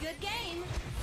Good game.